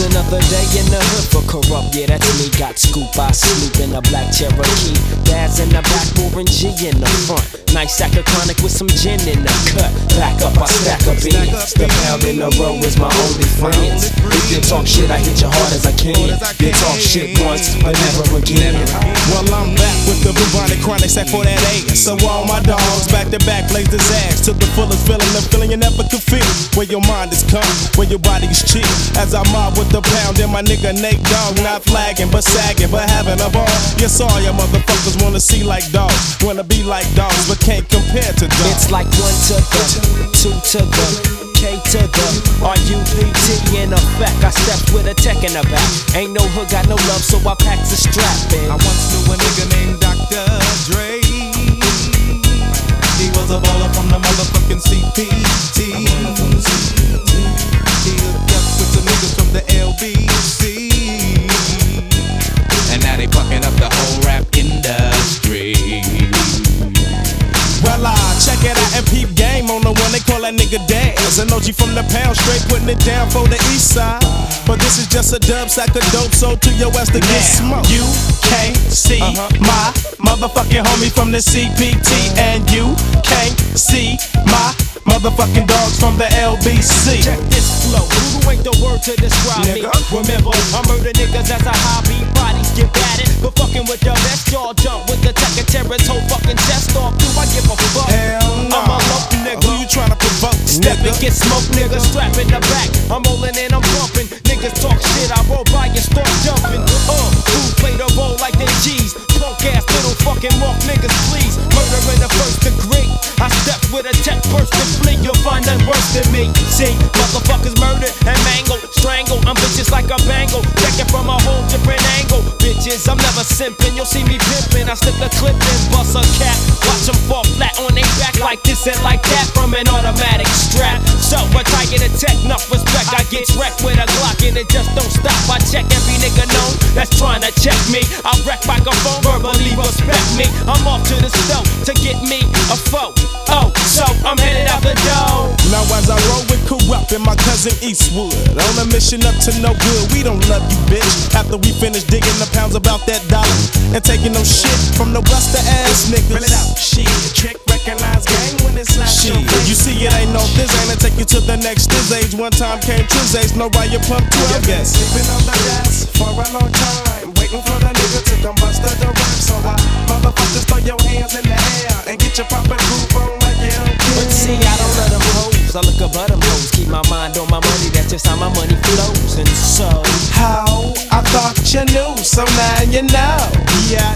Another day in the hood for Kurupt, yeah, that's me. Got scoop, I sleep in a black Cherokee. Dad's in the back, pouring G in the front. Nice sack of chronic with some gin in the cut. Back up, I stack up beans. The pound in the row is my only friends. If you talk shit, I hit you hard as I can. You talk shit once, but never again. Well, I'm back with the bubonic chronic sack for that ass. So all my dogs back to back blaze this ass to the fullest feeling, the feeling you never could feel. Where your mind is calm, where your body is chill. As I mob with the pound and my nigga Nate Dogg, not flagging but sagging, but having a ball. Yes, all your motherfuckers wanna see like dogs, wanna be like dogs, but can't compare to dogs. It's like one to the, two to the, K to the, R-U-P-T in effect. I stepped with a tech in the back. Ain't no hood, got no love, so I packed the strap in. I once knew a nigga named Dr. It out and peep game on the one they call that nigga Daz. An OG from the pound, straight putting it down for the east side. But this is just a dub sack of dope, so to your ass to get smoked. You can't see Uh-huh. my motherfucking homie from the CPT, and you can't see my motherfucking dogs from the LBC. Check this flow. Who ain't the word to describe me? Remember, I murder niggas as a hobby. Bodies get batted, but fucking with the best, y'all jump with the tech and whole fucking Step and get smoked, nigga. Strap in the back. I'm rolling and I'm bumping. Niggas talk shit, I roll by and start jumping. Uh, who play the role like they G's? Punk ass little fucking walk niggas, please. Murder in the first degree. I step with a tech burst and flee. You'll find none worse than me. See, motherfuckers murder and mangle, strangle. I'm bitches like a bangle. Check it from a whole different angle. Bitches, I'm never simping. You'll see me pimping. I slip the clip and bust a cap. Watch them fall flat on their back like this and like that from an automatic tech, enough respect. I get wrecked with a Glock and it just don't stop. I check every nigga known that's trying to check me. I wreck microphone, verbally respect me. I'm off to the stove to get me a foe. Oh, so I'm headed out the door. Now as I roll with Kurupt and my cousin Eastwood On a mission up to no good, we don't love you bitch After we finish digging the pounds about that dollar And taking no shit from no buster ass niggas next this age One time came Triz age, no riot pump 12 guess Sleeping on the gas for a long time. Waiting for the nigga to come bust the. So I motherfuckers throw your hands in the air and get your proper groove on like you don't But see, I don't love them hoes. I look above them hoes. Keep my mind on my money. That's just how my money flows. And so, How I thought you knew, so now you know. Yeah,